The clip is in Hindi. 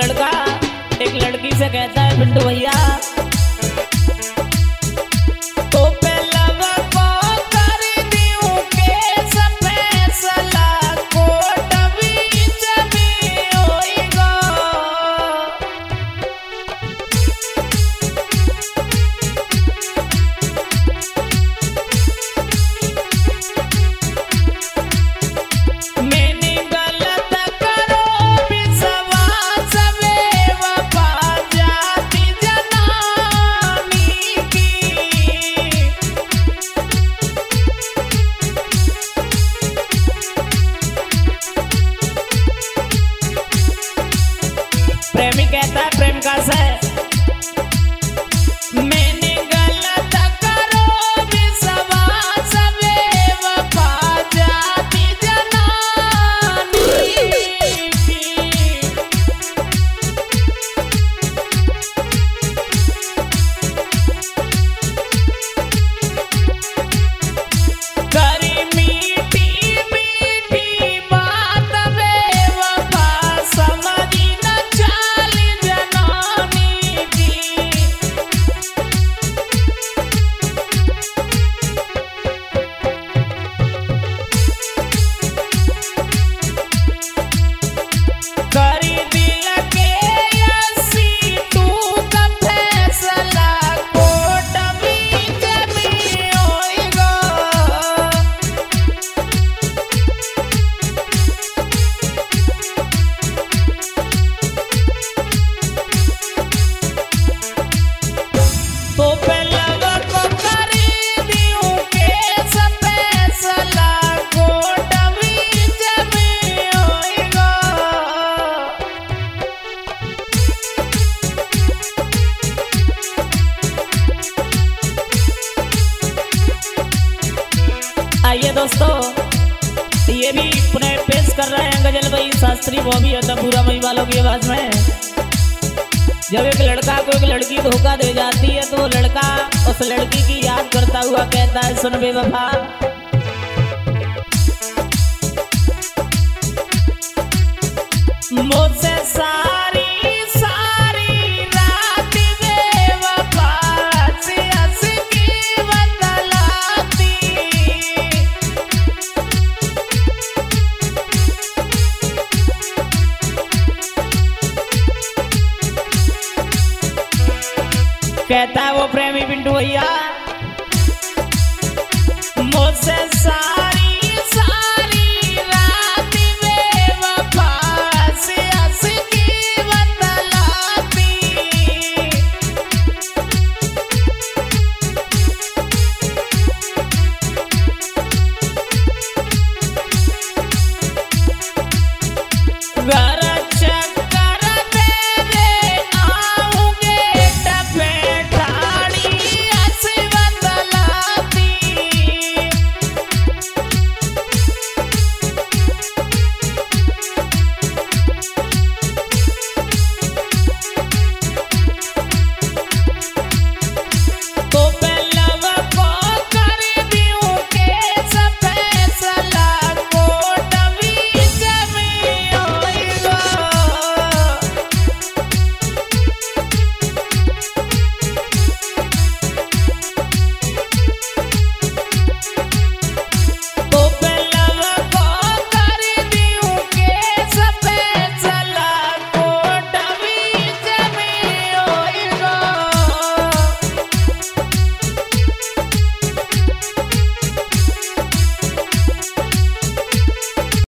लड़का एक लड़की से कहता है पिंटू भैया कहता प्रेम का से कर रहे हैं गज़ल भाई, शास्त्री बॉबी होता पूरा भाई वालों की आवाज़ में। जब एक लड़का को एक लड़की धोखा दे जाती है तो वो लड़का उस लड़की की याद करता हुआ कहता है, सुन बे वफा मुझसे सारी कहता है वो प्रेमी पिंटू भैया मुझसे